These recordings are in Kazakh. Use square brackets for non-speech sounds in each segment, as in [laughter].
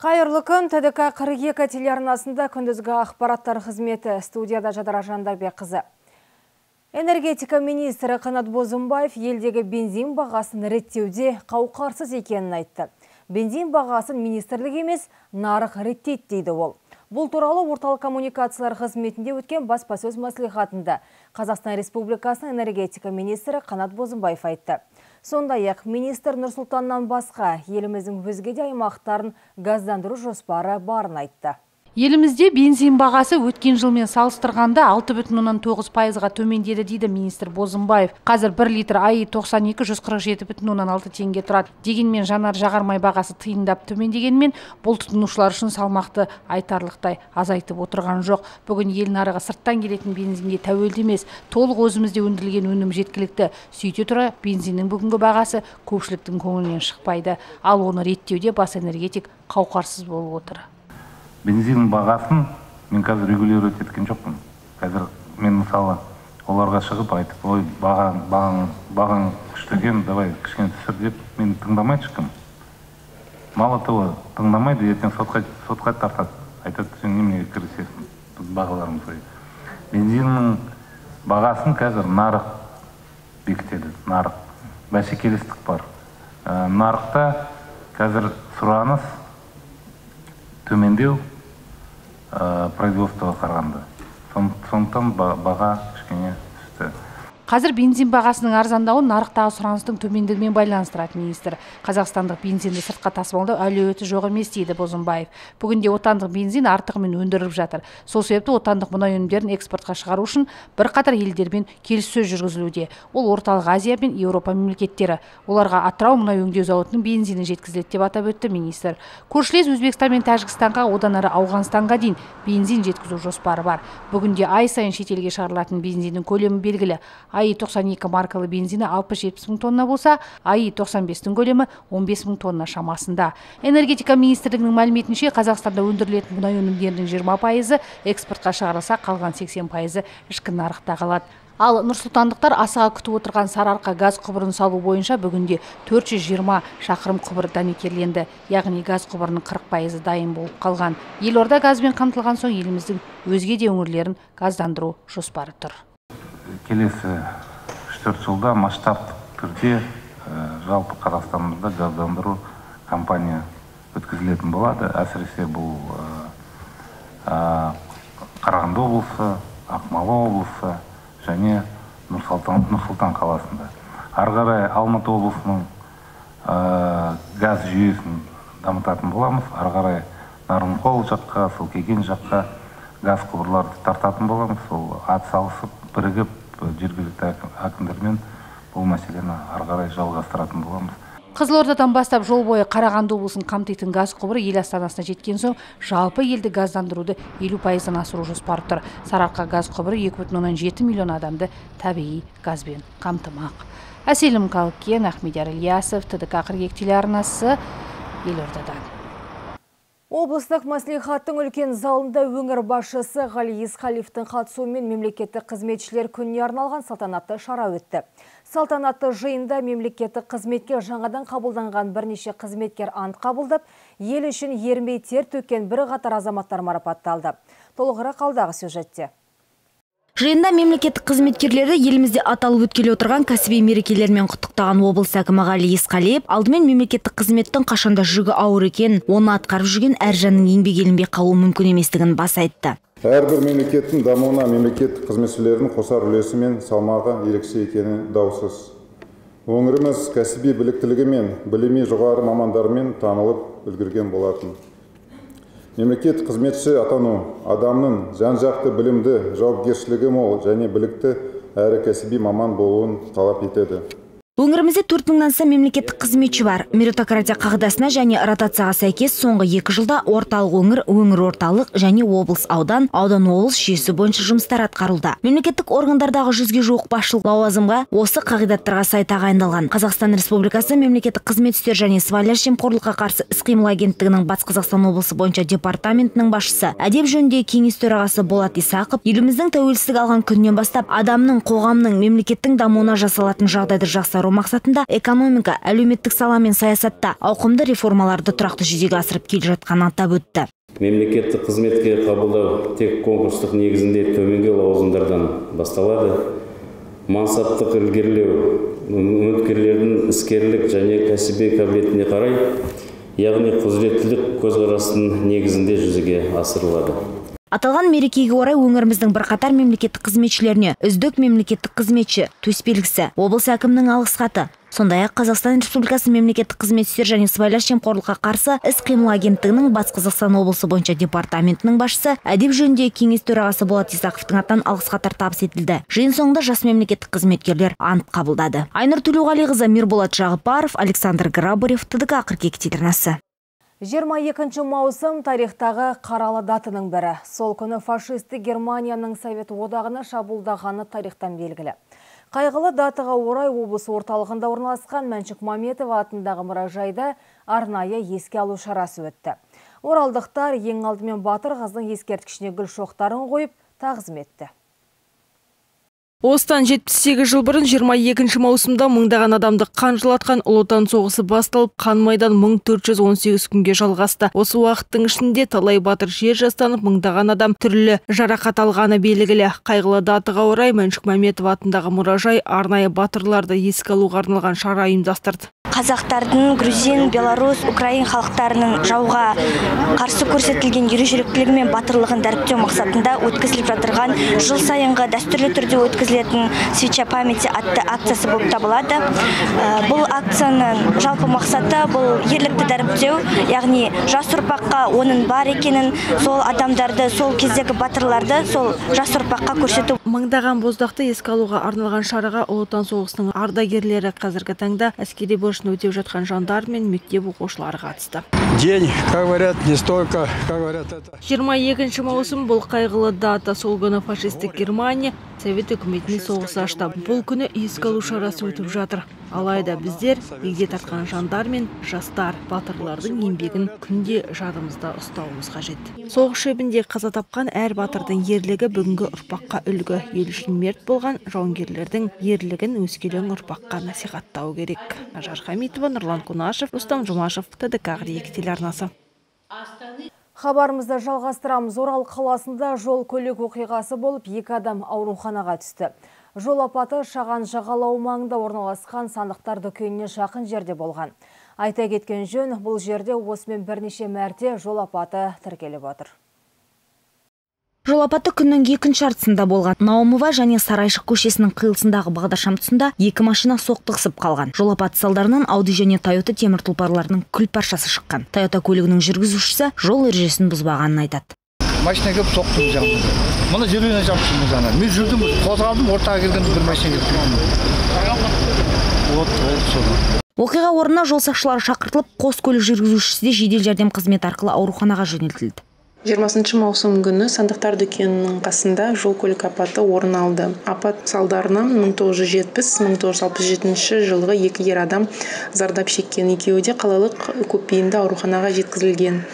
Қайырлы күн ТДК 42 телеарнасында күндізгі ақпараттар қызметі студияда Жадыра Жандарбек қызы. Энергетика министрі Қанат Бозымбаев елдегі бензин бағасын реттеуде қауқарсыз екенін айтты. Бензин бағасын министрлік емес, нарық реттейді дейді ол. Бұл туралы орталық коммуникациялар қызметінде өткен баспасөз мәслихатында Қазақстан Республикасының энергетика министрі Қанат Бозымбаев айтты. Сондай-ақ министр Нұрсұлтаннан басқа еліміздің өзге де аймақтарын газдандыру жоспары барын айтты. Елімізде бензин бағасы өткен жылмен салыстырғанда 6,9 пайызға төмендеді дейді министр Бозымбаев. Қазір 1 литр АИ 92 147,6 теңге тұрады. Дегенмен жанар жағармай бағасы тиындап төмендегенмен бұл тұтынушылар үшін салмақты айтарлықтай азайтып отырған жоқ. Бүгін ел нарығы сырттан келетін бензинге тәуелді емес, толық өзімізде өндірілген өнім жеткілікті. Сөйте тұра бензиннің бүгінгі бағасы көпшіліктің көңілінен шықпайды. Ал оны реттеуде бас энергетик қауқарсыз болып отыр бензин бағасын мен қазір регулировать еткен жоқпын. Қазір мен мысалы оларға шығып айтып ой бағаң бағаң бағаң давай кішкене түсір деп мені тыңдамайды ешкім мало того тыңдамайды ертең сотқа сотқа тартады. Айтады сен неменеге кірісесің? Біз бағаларымызға бензиннің бағасын қазір нарық бекітеді нарық. Бәсекелестік бар. Ә, нарықта қазір сұраныс төмендеу производствоға қарағанда сондықтан баға кішкене Қазір бензин бағасының арзандауын нарықтағы сұраныстың төмендігімен байланыстырады министр. Қазақстандық бензинді сыртқа тасымалдау әлеуеті жоқ емес дейді Бозымбаев. Бүгінде отандық бензин артығымен өндіріліп жатыр. Сол себепті отандық мұнай өнімдерін экспортқа шығару үшін бірқатар елдермен келіссөз жүргізілуде. Ол орталық Азия мен Еуропа мемлекеттері. Оларға Атырау мұнай өңдеу зауытының бензині жеткізіледі деп атап өтті министр. Көршілес Өзбекстан мен Тәжікстанға одан ары Ауғанстанға дейін бензин жеткізу жоспары бар. Бүгінде ай сайын шетелге шығарылатын бензиннің көлемі белгілі аи 92 маркалы бензині 60-70 мың тонна болса аи 95-тің көлемі 15 мың тонна шамасында. Энергетика министрлігінің мәліметінше қазақстанда өндірілетін мұнай өнімдерінің 20 пайызы экспортқа шығарылса қалған 80 пайызы ішкі нарықта қалады. Ал нұрсұлтандықтар асыға күтіп отырған сарыарқа газ құбырын салу бойынша бүгінде 420 шақырым құбыр дәнекерленді. Яғни газ құбырының 40 пайызы дайын болып қалған. Елорда газбен қамтылған соң еліміздің өзге де өңірлерін газдандыру жоспары тұр. Келесі үш төрт жылда масштабтық түрде жалпы қазақстанымызда газдандыру кампания өткізілетін болады. Әсіресе бұл қарағанды облысы ақмола облысы және нұр қаласында. Ары қарай алматы облысының газ жүйесін дамытатын боламыз. Ары қарай нарынқол жаққа сол кеген жаққа газ құбырларды тартатын боламыз. Сол атсалысып бірігіп жергілікті әкімдермен бұл мәселені ары қарай жалғастыратын боламыз. Қызылордадан бастап жол бойы қарағанды облысын қамтитын газ құбыры ел астанасына жеткен соң жалпы елді газдандыруды елу пайыздан асыру жоспары тұр. Сарыарқа газ құбыры екі бүтін оннан жеті миллион адамды табиғи газбен қамтымақ. Әселім қалкен ахмедияр ильясов тдк екі телеарнасы елордадан Облыстық мәслихаттың үлкен залында өңір басшысы Ғали Исқалиевтің қатысуымен мемлекеттік қызметшілер күніне арналған салтанатты шара өтті. Салтанатты жиында мемлекеттік қызметке жаңадан қабылданған бірнеше қызметкер ант қабылдап, ел үшін ермей тер төккен бір қатар азаматтар марапатталды. Толығырақ алдағы сюжетте. Жиында мемлекеттік қызметкерлері елімізде аталып өткелі отырған кәсіби мерекелермен құттықтаған облыс әкімі Ғали Есқалиев алдымен мемлекеттік қызметтің қашанда жүгі ауыр екен, оны атқарып жүрген әр жанның еңбек еленбей қалуы мүмкін еместігін баса айтты. Әрбір мемлекеттің дамуына мемлекеттік қызметшілердің қосар үлесі мен салмағы ерекше екені даусыз. Өңіріміз кәсіби біліктілігі мен білімі жоғары мамандармен танылып үлгерген болатын мемлекет қызметші атану адамның жан жақты білімді жауапкершілігі мол және білікті әрі кәсіби маман болуын талап етеді. Өңірімізде төрт мыңнан аса мемлекеттік қызметші бар. Меритократия қағидасына және ротацияға сәйкес соңғы екі жылда орталық өңір, өңір орталық және облыс аудан, аудан облыс жүйесі бойынша жұмыстар атқарылды. Мемлекеттік органдардағы жүзге жуық басшылық лауазымға осы қағидаттарға сай тағайындалған. Қазақстан Республикасы мемлекеттік қызмет істері және сыбайлас жемқорлыққа қарсы іс-қимыл агенттігінің Батыс Қазақстан облысы бойынша департаментінің басшысы, әдеп жөніндегі кеңес төрағасы Болат Исақов еліміздің тәуелсіздік алған күннен бастап адамның, қоғамның, мемлекеттің дамуына жасалатын жағдайды жақсарту жақсару мақсатында экономика әлеуметтік сала мен саясатта ауқымды реформаларды тұрақты жүзеге асырып келе жатқанын атап өтті. Мемлекеттік қызметке қабылдау тек конкурстық негізінде төменгі лауазымдардан басталады. Мансаптық ілгерілеу үміткерлердің іскерлік және кәсіби қабілетіне қарай яғни құзыреттілік көзқарастың негізінде жүзеге асырылады. Аталған мерекеге орай өңіріміздің бірқатар мемлекеттік қызметшілеріне үздік мемлекеттік қызметші төсбелгісі облыс әкімінің алғыс хаты. Сондай ақ қазақстан республикасы мемлекеттік қызмет істері және сыбайлас жемқорлыққа қарсы іс қимыл агенттігінің батыс қазақстан облысы бойынша департаментінің басшысы әдеп жөніндегі кеңес төрағасы болат исақовтың атынан алғыс хаттар табыс етілді. Жиын соңында жас мемлекеттік қызметкерлер ант қабылдады. Айнұр төлеуғалиқызы мирболат жағыпаров александр грабарев тдк қыркүйек телеарнасы. 22 маусым тарихтағы қаралы датының бірі. Сол күні фашисті Германияның Совет одағына шабуылдағаны тарихтан белгілі. Қайғылы датыға орай облыс орталығында орналасқан Мәншік Маметов атындағы мұражайда арнайы еске алу шарасы өтті. Оралдықтар ең алдымен батыр қыздың ескерткішіне гүл шоқтарын қойып тағзым етті. Осыдан 78 жыл бұрын 22 маусымда мыңдаған адамды қан жылатқан ұлы отан соғысы басталып, қан майдан 1418 күнге жалғасты. Осы уақыттың ішінде талай батыр жер жастанып, мыңдаған адам түрлі жарақат алғаны белгілі. Қайғылы датыға орай Мәншік Мәметов атындағы мұражай арнайы батырларды еске алуға арналған шара ұйымдастырды қазақтардың грузин белорус украин халықтарының жауға қарсы көрсетілген ержүректілігі мен батырлығын дәріптеу мақсатында өткізіліп жатырған жыл сайынғы дәстүрлі түрде өткізілетін свеча памяти атты акциясы болып табылады. Бұл акцияның жалпы мақсаты бұл ерлікті дәріптеу яғни жас ұрпаққа оның бар екенін сол адамдарды сол кездегі батырларды сол жас ұрпаққа көрсету. Мыңдаған боздақты еске алуға арналған шараға ұлы отан соғысының ардагерлері қазіргі таңда әскери борышын өтеп жатқан жандар мен мектеп оқушылары қатысты. День. Как говорят не столько как говорят это. 22 маусым бұл қайғылы дата. Сол күні фашистік германия совет үкіметіне соғыс ашты. Бұл күні еске алу шарасы өтіп жатыр. Алайда біздер егде тартқан жандар мен жастар батырлардың еңбегін күнде жадымызда ұстауымыз қажет. Соғыс шебінде қаза тапқан әр батырдың ерлігі бүгінгі ұрпаққа үлгі. Ел үшін мерт болған жауынгерлердің ерлігін өскелең ұрпаққа насихаттау керек. Ажар хамитова нұрлан кунашев рустам жұмашев тдк екі телеарнасы Хабарымызды жалғастырамыз. Орал қаласында жол көлік оқиғасы болып, екі адам ауруханаға түсті. Жол апаты шаған жағалау маңында орналасқан сандықтар дүкеніне жақын жерде болған. Айта кеткен жөн, бұл жерде осымен бірнеше мәрте жол апаты тіркеліп отыр. Жол апаты күннің екінші жартысында болған. Наумова және Сарайшық көшесінің қиылысындағы бағдаршам тұсында екі машина соқтығысып қалған. Жол апаты салдарынан Audi және Toyota темір тұлпарларының күл паршасы шыққан. Toyota көлігінің жүргізушісі жол ережесін бұзбағанын айтады. машина келіп соқты бұл жағына мына зеленый жапты бұл мен жүрдім қозғалдым ортаға келгенде бір машина келіп вот болды содан Оқиға орнына жол сақшылары шақыртылып, қос көлік жүргізушісі де жедел жәрдем қызметі арқылы ауруханаға жөнелтілді. 20 маусым күні сандықтар дүкенінің қасында жол көлік апаты орын алды. Апат салдарынан 1970-1967 жылғы екі ер адам зардап шеккен. Екеуі де қалалық көпбейінді ауруханаға жеткізілген.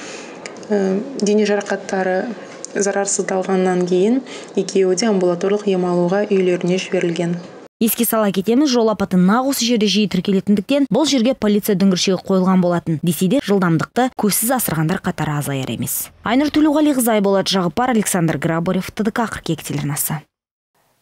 Дене жарақаттары зарарсыздалғаннан кейін екеуі де амбулаторлық ем алуға үйлеріне жіберілген. Еске сала кетеміз, жол апаты нақ жерде жиі тіркелетіндіктен бұл жерге полиция дүңгіршегі қойылған болатын. Десе де жылдамдықты көзсіз асырғандар қатары азаяр емес. Айнұр Төлеуғалиқызы Айболат Жағыпар, Александр Грабарев, ТДК қыркүйек телеарнасы.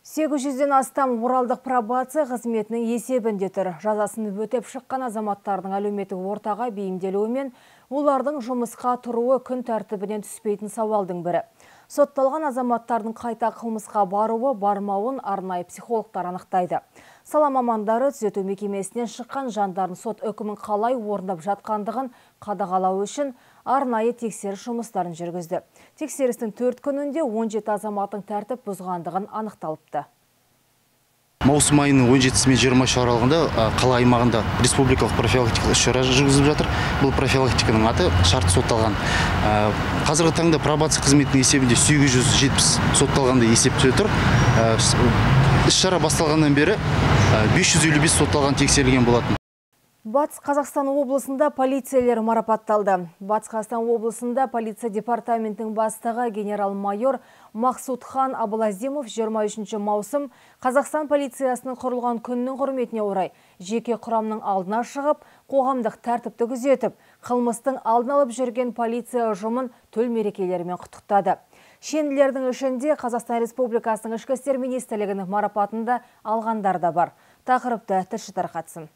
800-ден астам оралдық пробация қызметінің есебінде тұр. Жазасын өтеп шыққан азаматтардың әлеуметтік ортаға бейімделуі мен олардың жұмысқа тұруы күн тәртібінен түспейтін сауалдың бірі. Сотталған азаматтардың қайта қылмысқа баруы бармауын арнайы психологтар анықтайды. Сала мамандары түзету мекемесінен шыққан жандардың сот үкімін қалай орындап жатқандығын қадағалау үшін арнайы тексеріс жұмыстарын жүргізді. Тексерістің төрт күнінде 17 азаматтың тәртіп бұзғандығын анықталыпты маусым айының 17 мен 20 аралығында қала аймағында республикалық профилактикалық іс шара жүргізіліп жатыр. Бұл профилактиканың аты шартты сотталған. Қазіргі таңда пробация қызметінің есебінде 870 сотталғандай есепте тұр. Іс шара басталғаннан бері 555 сотталған тексерілген болатын. Батыс Қазақстан облысында полициялер марапатталды. Батыс Қазақстан облысында полиция департаментінің бастығы генерал-майор Мақсудхан Абылазимов 23 маусым Қазақстан полициясының құрылған күннің құрметіне орай жеке құрамның алдына шығып, қоғамдық тәртіпті күзетіп, қылмыстың алдын алып жүрген полиция ұжымын төл мерекелерімен құттықтады. Шенілердің ішінде Қазақстан Республикасының ішкі істер министрлігінің марапатында алғандар да бар. Тақырыпты тілші тарқатсын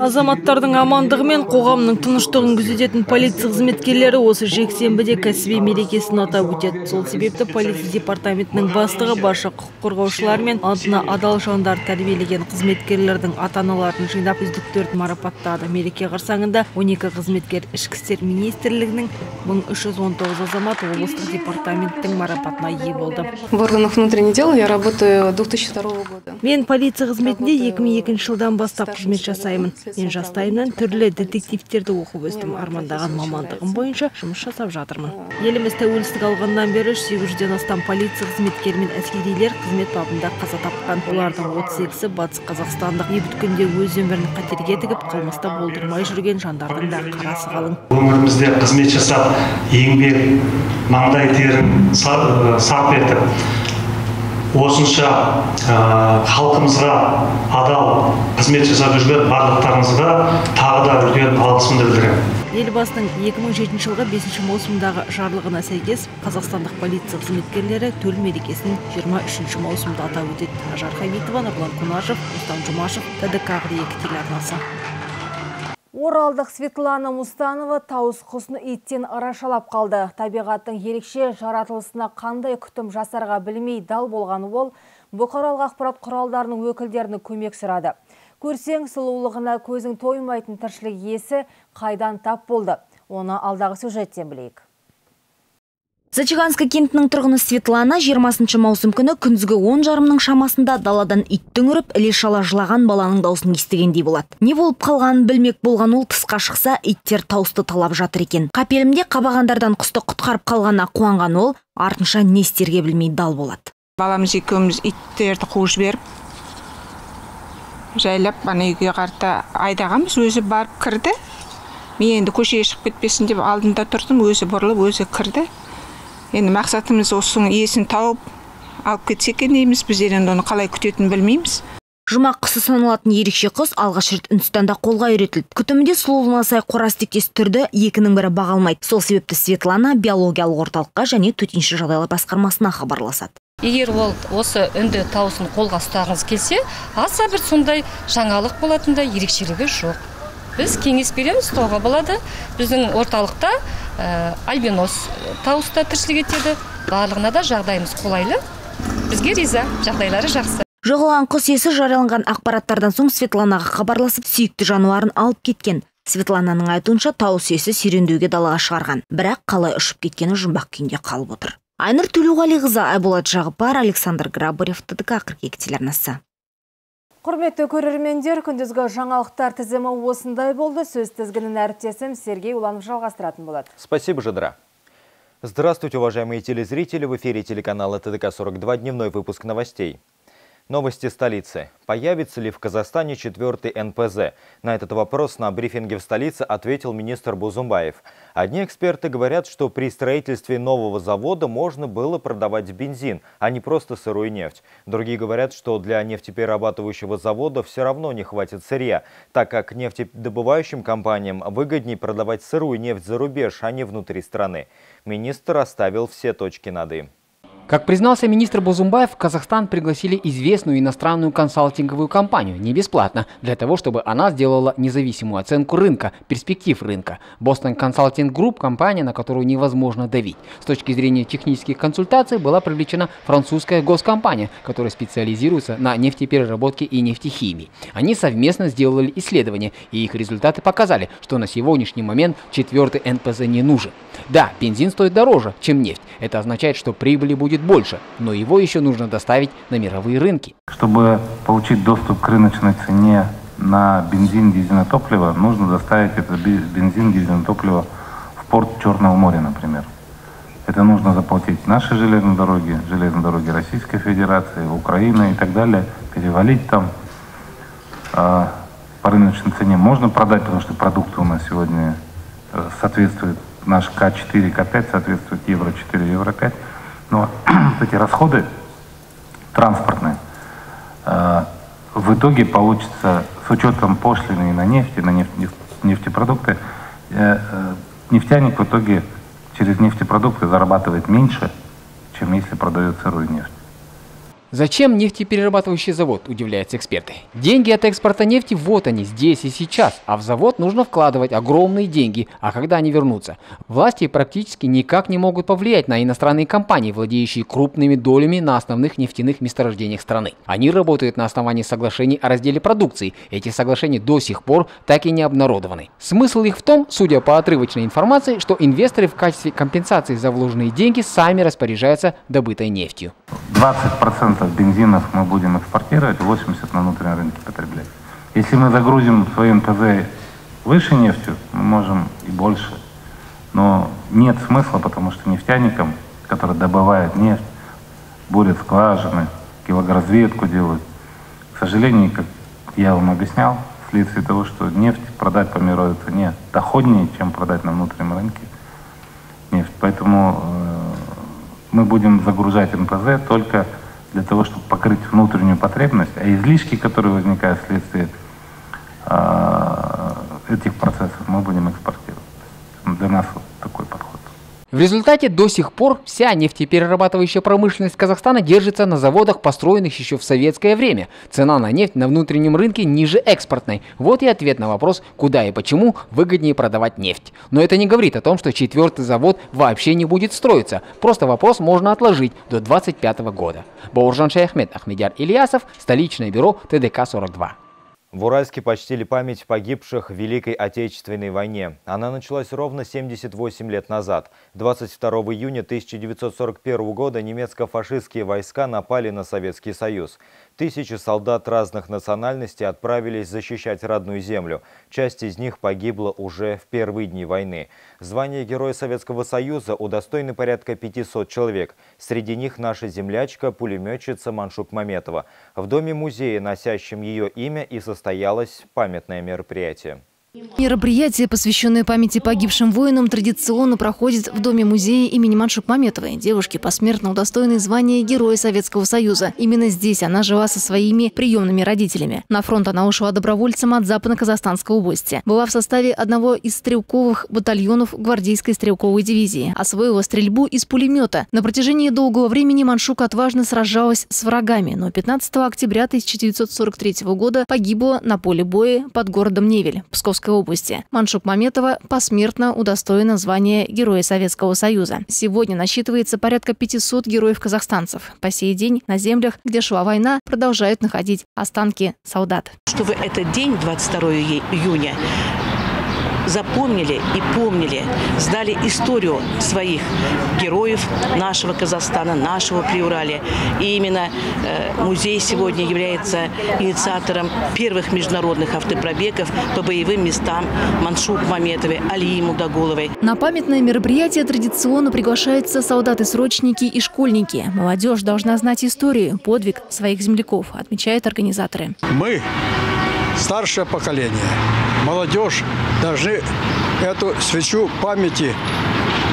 азаматтардың амандығы мен қоғамның тыныштығын күзететін полиция қызметкерлері осы жексенбіде кәсіби мерекесін атап өтеді. Сол себепті полиция департаментінің бастығы барша құқық қорғаушылар мен антына адал жандар тәрбиелеген қызметкерлердің ата аналарын жинап үздіктерді марапаттады. Мереке қарсаңында 12 қызметкер ішкі істер министрлігінің 1319 азамат облыстық департаменттің марапатына ие болды. В органах внутренних дел я работаю 2002 года. Мен полиция қызметінде 2002 жылдан бастап қызмет жасаймын. Жасаймын. Мен жастайымнан түрлі детективтерді оқып өстім. армандаған мамандығым бойынша жұмыс жасап жатырмын. Еліміз тәуелсіздік алғаннан бері сегіз жүзден астам полиция қызметкері мен әскерилер қызмет бабында қаза тапқан. Олардың отыз екісі батыс қазақстандық. Бейбіт күнде өз өмірін қатерге тігіп қылмысты болдырмай жүрген жандардың да қарасы қалың өмірімізде қызмет жасап еңбек маңдай терін сарп етіп осынша халқымызға адал қызмет жасап жүрген барлықтарыңызға тағы да үлкен алғысымды білдіремін елбасының 2007 жылғы 5 маусымдағы жарлығына сәйкес қазақстандық полиция қызметкерлері төл мерекесін 23 маусымда атап өтеді. Ажар хамитова нұрлан қонашев рустам жұмашев тдк екі телеарнасы. Оралдық Светлана Мустанова тауыз құсын иттен арашалап қалды. Табиғаттың ерекше жаратылысына қандай күтім жасарға білмей дал болған ол, бұқаралық ақпарат құралдарының өкілдерінің көмек сұрады. Көрсең сұлулығына көзің тоймайтын тіршілік иесі қайдан тап болды. Оны алдағы сюжеттен білейік. Зачаганск кентінің тұрғыны Светлана 20 маусым күні күндізгі 10 жарымның шамасында даладан иттің үріп, іле шала жылаған баланың даусын естігендей болады. Не болып қалғанын білмек болған ол тысқа шықса, иттер таусты талап жатыр екен. Қапелімде қабағандардан құсты құтқарып қалғанына қуанған ол, артынша не істерге білмей дал болады. Баламыз екеуміз иттерді қуып жіберіп, жайлап ана үйге айдағанбыз өзі барып кірді мен енді көшеге шығып кетпесін деп алдында тұрдым өзі бұрылып өзі кірді енді мақсатымыз осының иесін тауып алып кетсе екен дейміз біздер енді оны қалай күтетінін білмейміз. Жұмақ құсы саналатын ерекше құс алғаш рет үндістанда қолға үйретілді. Күтімінде сұлулығына сай қораз тектес түрді екінің бірі баға алмайды сол себепті светлана биологиялық орталыққа және төтенше жағдайлар басқармасына хабарласады. Егер ол осы үнді тауысын қолға ұстағыңыз келсе аса бір сондай жаңалық болатындай ерекшелігі жоқ. Біз кеңес береміз ұстауға болады. Біздің орталықта альбинос тауыста тіршілік етеді. Барлығына да жағдайымыз қолайлы. Бізге риза. Жағдайлары жақсы. Жоғалған құс иесі жарияланған ақпараттардан соң светланаға хабарласып сүйікті жануарын алып кеткен. Светлананың айтуынша тауыс иесі серуендеуге далаға шығарған. Бірақ қалай ұшып кеткені жұмбақ күйінде қалып отыр. Айнұр төлеуғалиқызы айболат жағыпар александр грабарев тдк қырық екі телеарнасы. Құрметті көрермендер, күндізгі жаңалықтар тізімі осындай болды. Сөз тізгінін әріптесім Сергей Уланов жалғастыратын болады. Спасибо, Жадыра. Здравствуйте, уважаемые телезрители! В эфире телеканала ТДК-42 дневной выпуск новостей. Новости столицы. Появится ли в Казахстане четвертый НПЗ? На этот вопрос на брифинге в столице ответил министр Бузумбаев. Одни эксперты говорят, что при строительстве нового завода можно было продавать бензин, а не просто сырую нефть. Другие говорят, что для нефтеперерабатывающего завода все равно не хватит сырья, так как нефтедобывающим компаниям выгоднее продавать сырую нефть за рубеж, а не внутри страны. Министр оставил все точки над «и». Как признался министр Бузумбаев, в Казахстан пригласили известную иностранную консалтинговую компанию, не бесплатно, для того, чтобы она сделала независимую оценку рынка, перспектив рынка. Boston Consulting Group – компания, на которую невозможно давить. С точки зрения технических консультаций была привлечена французская госкомпания, которая специализируется на нефтепереработке и нефтехимии. Они совместно сделали исследование, и их результаты показали, что на сегодняшний момент четвертый НПЗ не нужен. Да, бензин стоит дороже, чем нефть. Это означает, что прибыли будет будет больше, но его еще нужно доставить на мировые рынки. Чтобы получить доступ к рыночной цене на бензин, дизельное топливо, нужно доставить этот бензин, дизельное топливо в порт Черного моря, например. Это нужно заплатить наши железные дороги, железные дороги Российской Федерации, Украины и так далее, перевалить там. А, по рыночной цене можно продать, потому что продукты у нас сегодня э, соответствуют, наш К4, К5 соответствует евро 4, евро 5. Но [clears throat] эти расходы транспортные э, в итоге получится с учетом пошлины на нефть и на нефть, нефтепродукты, нефтяник в итоге через нефтепродукты зарабатывает меньше, чем если продает сырую нефть. Зачем нефтеперерабатывающий завод, удивляются эксперты. Деньги от экспорта нефти вот они, здесь и сейчас, а в завод нужно вкладывать огромные деньги, а когда они вернутся? Власти практически никак не могут повлиять на иностранные компании, владеющие крупными долями на основных нефтяных месторождениях страны. Они работают на основании соглашений о разделе продукции. Эти соглашения до сих пор так и не обнародованы. Смысл их в том, судя по отрывочной информации, что инвесторы в качестве компенсации за вложенные деньги сами распоряжаются добытой нефтью. 20% бензинов мы будем экспортировать, 80% на внутреннем рынке потреблять. Если мы загрузим свой НПЗ выше нефтью, мы можем и больше. Но нет смысла, потому что нефтяникам, которые добывают нефть, бурят скважины, килогоразведку делают, к сожалению, как я вам объяснял, вследствие того, что нефть продать по мировой цене доходнее, чем продать на внутреннем рынке нефть. Поэтому э, мы будем загружать НПЗ только для того, чтобы покрыть внутреннюю потребность, а излишки, которые возникают вследствие э, этих процессов, мы будем экспортировать. Для нас вот такой подход. В результате до сих пор вся нефтеперерабатывающая промышленность Казахстана держится на заводах, построенных еще в советское время. Цена на нефть на внутреннем рынке ниже экспортной. Вот и ответ на вопрос, куда и почему выгоднее продавать нефть. Но это не говорит о том, что четвертый завод вообще не будет строиться. Просто вопрос можно отложить до 2025 года. Бауржан Шаяхмед, Ахмедяр Ильясов, столичное бюро ТДК-42. В Уральске почтили память погибших в Великой Отечественной войне. Она началась ровно 78 лет назад. 22 июня 1941 года немецко-фашистские войска напали на Советский Союз. Тысячи солдат разных национальностей отправились защищать родную землю. Часть из них погибла уже в первые дни войны. Звание Героя Советского Союза удостоены порядка 500 человек. Среди них наша землячка, пулеметчица Маншук Маметова. В доме музея, носящем ее имя, и состоялось памятное мероприятие. Мероприятие, посвященное памяти погибшим воинам, традиционно проходит в Доме музея имени Маншук Маметовой, девушки, посмертно удостоенной звания Героя Советского Союза. Именно здесь она жила со своими приемными родителями. На фронт она ушла добровольцем от Западно-Казахстанской области. Была в составе одного из стрелковых батальонов гвардейской стрелковой дивизии. Освоила стрельбу из пулемета. На протяжении долгого времени Маншук отважно сражалась с врагами, но 15 октября 1943 года погибла на поле боя под городом Невель, Псковской Московской области. Маншук Маметова посмертно удостоена звания Героя Советского Союза. Сегодня насчитывается порядка 500 героев-казахстанцев. По сей день на землях, где шла война, продолжают находить останки солдат. Чтобы этот день, 22 июня, запомнили и помнили, знали историю своих героев нашего Казахстана, нашего Приуралия. И именно э, музей сегодня является инициатором первых международных автопробегов по боевым местам Маншук Маметовой, Алии Мудагуловой. На памятное мероприятие традиционно приглашаются солдаты-срочники и школьники. Молодежь должна знать историю, подвиг своих земляков, отмечают организаторы. Мы старшее поколение, молодежь должны эту свечу памяти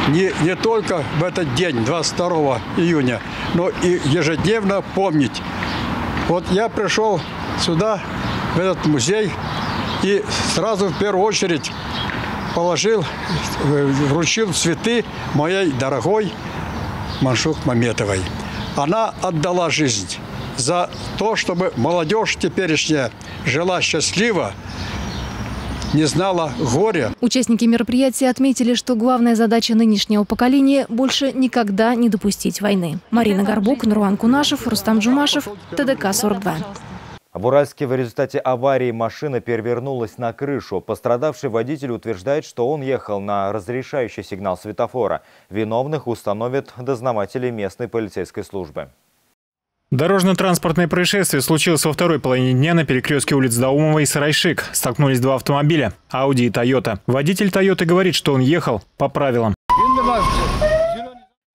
не, не только в этот день, 22 июня, но и ежедневно помнить. Вот я пришел сюда, в этот музей, и сразу в первую очередь положил, вручил цветы моей дорогой Маншук Маметовой. Она отдала жизнь за то, чтобы молодежь теперешняя жила счастливо, не знала горя. Участники мероприятия отметили, что главная задача нынешнего поколения – больше никогда не допустить войны. Марина Горбук, Нуруан Кунашев, Рустам Джумашев, ТДК-42. В Уральске в результате аварии машина перевернулась на крышу. Пострадавший водитель утверждает, что он ехал на разрешающий сигнал светофора. Виновных установят дознаватели местной полицейской службы. Дорожно-транспортное происшествие случилось во второй половине дня на перекрестке улиц Даумова и Сарайшик. Столкнулись два автомобиля – Ауди и Тойота. Водитель Тойоты говорит, что он ехал по правилам.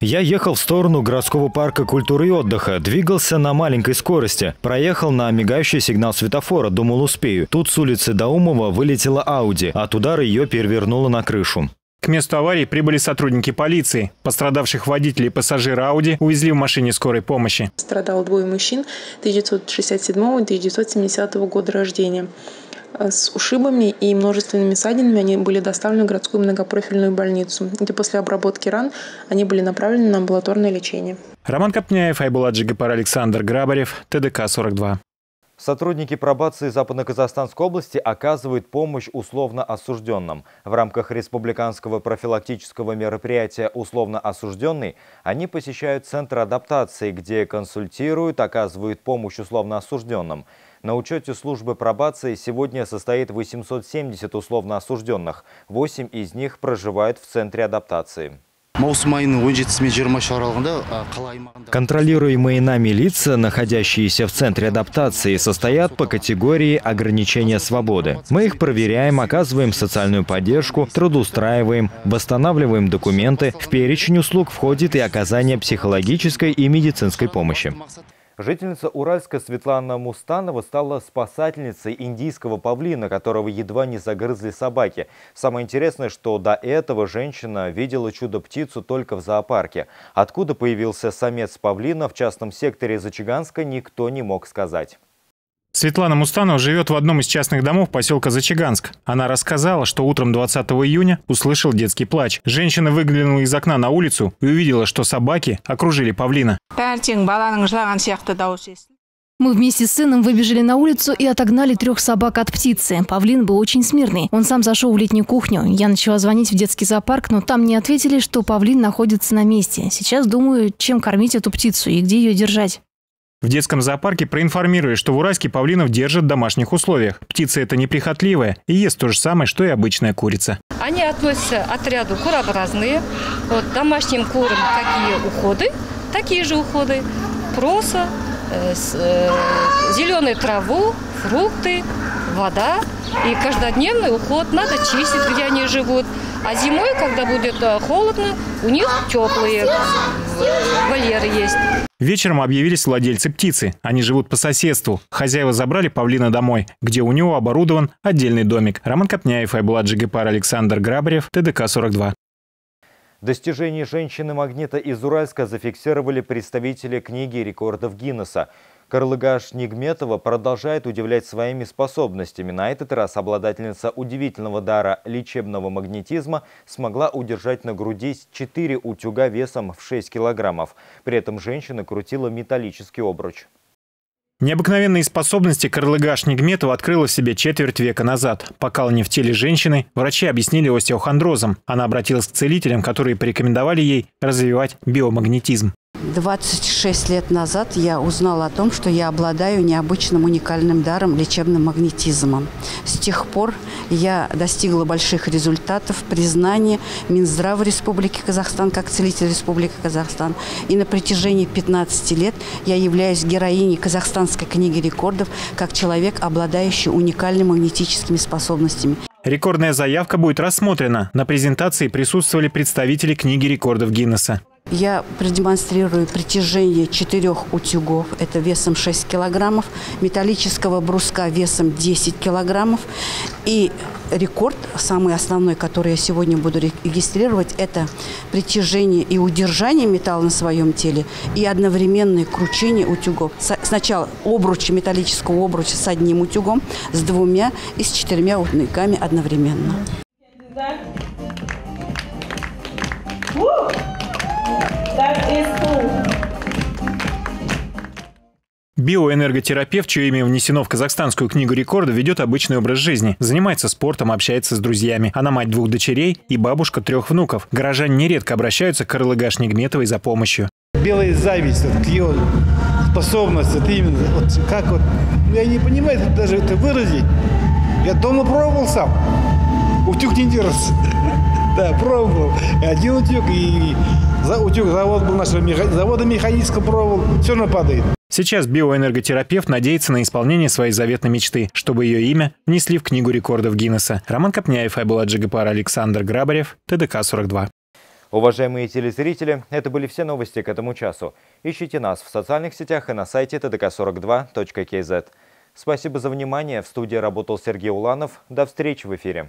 Я ехал в сторону городского парка культуры и отдыха, двигался на маленькой скорости, проехал на мигающий сигнал светофора, думал успею. Тут с улицы Даумова вылетела Ауди, от удара ее перевернуло на крышу. К месту аварии прибыли сотрудники полиции. Пострадавших водителей и пассажира Ауди увезли в машине скорой помощи. Страдало двое мужчин 1967 и 1970 года рождения. С ушибами и множественными ссадинами они были доставлены в городскую многопрофильную больницу, где после обработки ран они были направлены на амбулаторное лечение. Роман Копняев, Айбулат Джигапар, Александр Грабарев, ТДК-42. Сотрудники пробации Западно-Казахстанской области оказывают помощь условно осужденным. В рамках республиканского профилактического мероприятия «Условно осужденный» они посещают Центр адаптации, где консультируют, оказывают помощь условно осужденным. На учете службы пробации сегодня состоит 870 условно осужденных. Восемь из них проживают в Центре адаптации. Контролируемые нами лица, находящиеся в центре адаптации, состоят по категории ограничения свободы. Мы их проверяем, оказываем социальную поддержку, трудоустраиваем, восстанавливаем документы. В перечень услуг входит и оказание психологической и медицинской помощи. Жительница Уральска Светлана Мустанова стала спасательницей индийского павлина, которого едва не загрызли собаки. Самое интересное, что до этого женщина видела чудо-птицу только в зоопарке. Откуда появился самец павлина в частном секторе Зачаганска, никто не мог сказать. Светлана Мустанова живет в одном из частных домов поселка Зачаганск. Она рассказала, что утром 20 июня услышал детский плач. Женщина выглянула из окна на улицу и увидела, что собаки окружили павлина. Мы вместе с сыном выбежали на улицу и отогнали трех собак от птицы. Павлин был очень смирный. Он сам зашел в летнюю кухню. Я начала звонить в детский зоопарк, но там мне ответили, что павлин находится на месте. Сейчас думаю, чем кормить эту птицу и где ее держать. В детском зоопарке проинформировали, что в Уральске павлинов держат в домашних условиях. Птица эта неприхотливая и ест то же самое, что и обычная курица. Они относятся к отряду курообразные. Вот домашним курам какие уходы, такие же уходы. Проса, э, э, зеленую траву, фрукты, вода и каждодневный уход. Надо чистить, где они живут. А зимой, когда будет э, холодно, у них теплые вольеры есть. Вечером объявились владельцы птицы. Они живут по соседству. Хозяева забрали павлина домой, где у него оборудован отдельный домик. Роман Копняев, Айбулат Джигипар, Александр Грабарев, ТДК-42. Достижения женщины-магнита из Уральска зафиксировали представители книги рекордов Гиннесса. Карлыгаш Нигметова продолжает удивлять своими способностями. На этот раз обладательница удивительного дара лечебного магнетизма смогла удержать на груди 4 утюга весом в 6 килограммов. При этом женщина крутила металлический обруч. Необыкновенные способности Карлыгаш Нигметова открыла в себе четверть века назад. Покалывание в теле женщины врачи объяснили остеохондрозом. Она обратилась к целителям, которые порекомендовали ей развивать биомагнетизм. 26 лет назад я узнала о том, что я обладаю необычным уникальным даром лечебным магнетизмом. С тех пор я достигла больших результатов, признания Минздрава Республики Казахстан как целитель Республики Казахстан. И на протяжении 15 лет я являюсь героиней Казахстанской книги рекордов как человек, обладающий уникальными магнетическими способностями. Рекордная заявка будет рассмотрена. На презентации присутствовали представители книги рекордов Гиннесса. Я продемонстрирую притяжение четырех утюгов, это весом 6 килограммов, металлического бруска весом 10 килограммов. И рекорд, самый основной, который я сегодня буду регистрировать, это притяжение и удержание металла на своем теле и одновременное кручение утюгов. Сначала обруч, металлического обруча с одним утюгом, с двумя и с четырьмя утюгами одновременно. Биоэнерготерапевт, чье имя внесено в Казахстанскую книгу рекордов, ведет обычный образ жизни. Занимается спортом, общается с друзьями. Она мать двух дочерей и бабушка трех внуков. Горожане нередко обращаются к Карлыгаш Нигметовой за помощью. Белая зависть ее способности, это именно, вот как вот, ну, я не понимаю даже это выразить. Я дома пробовал сам, утюг не держится. [laughs] Да, пробовал. Один утюг и утюг завод был нашего завода механического пробовал, все равно падает. Сейчас биоэнерготерапевт надеется на исполнение своей заветной мечты, чтобы ее имя внесли в Книгу рекордов Гиннесса. Роман Копняев, Айбула Джигапар, Александр Грабарев, ТДК-42. Уважаемые телезрители, это были все новости к этому часу. Ищите нас в социальных сетях и на сайте tdk42.kz. Спасибо за внимание. В студии работал Сергей Уланов. До встречи в эфире.